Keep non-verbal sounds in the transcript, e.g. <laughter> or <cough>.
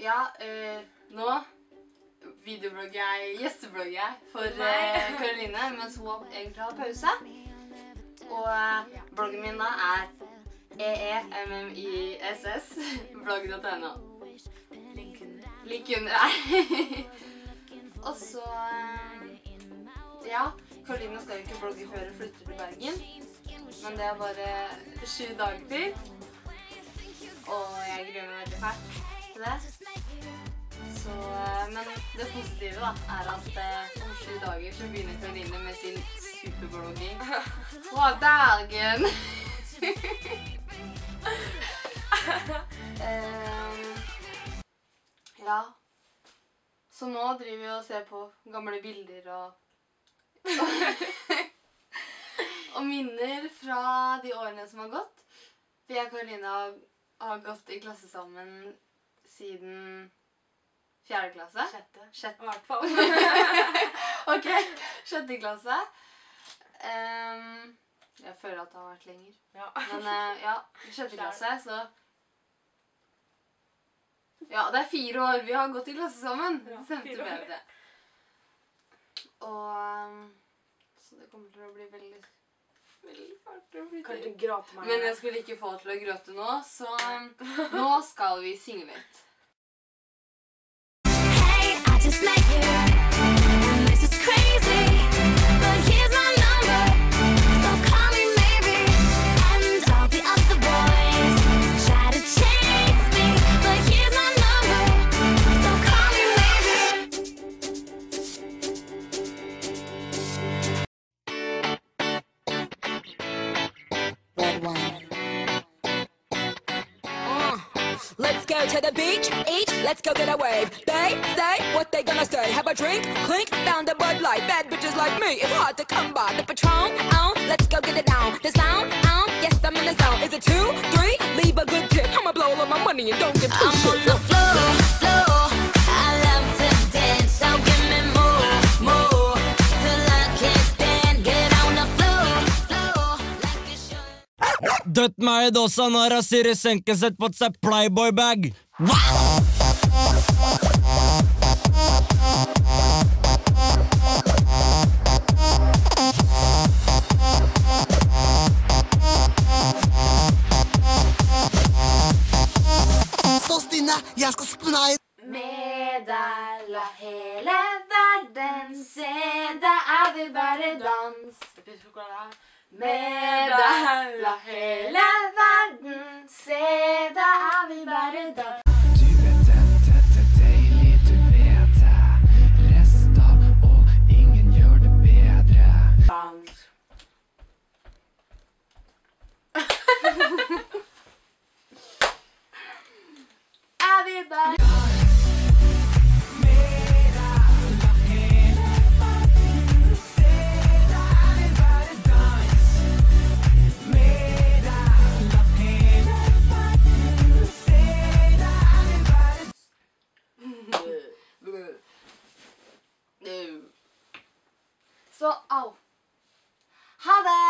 Ja, uh, nå videoblogger jeg, gjesteblogger jeg for <laughs> Karoline, uh, mens hun egentlig har pause. Og uh, bloggen min da er eemmiss <laughs> blogg.no. Link under <laughs> her. Og så eh, Ja, Karoline skal jo ikke blogge før hun flytter til Bergen. Men det er bare sju dager til. Og jeg gruer meg veldig fælt til det. Så, eh, men det positive da, er at eh, om sju dager så begynner Karoline med sin superblogging <laughs> fra Bergen. um, ja. Så nå driver vi og ser på gamle bilder og <laughs> Og minner fra de årene som har gått. For jeg og Karoline har, har gått i klasse sammen siden fjerde klasse. Sjette. Sjette. I hvert fall. <laughs> ok, sjette klasse. Um, jeg føler at det har vært lenger. ja. Men uh, ja, sjette klasse, så Ja, det er fire år vi har gått i klasse sammen. Ja, Femte bedre. Og Så det kommer til å bli veldig Veldig fælt å bli Kan du gråte meg? Men jeg skulle ikke få til å gråte nå, så nå skal vi synge litt. To the beach, each, let's go get a wave. They say what they gonna say. Have a drink, clink, found a Bud Light. Bad bitches like me, it's hard to come by. The Patron, on, let's go get it down. The sound, on, yes, I'm in the zone. Is it two, three? Leave a good tip. I'ma blow all my money and don't give two I'm shits. Dødt meg også når jeg Siri Senken sett på seg Playboy-bag. Stå stille, jeg skal spraye Med deg la hele verden se, da er vi bare dans. Med deg la hele verden se, da er vi bare da. Du vet dette, det deilig, du vet det. Resta og ingen gjør det bedre. <laughs> er vi bare Så au. Ha det!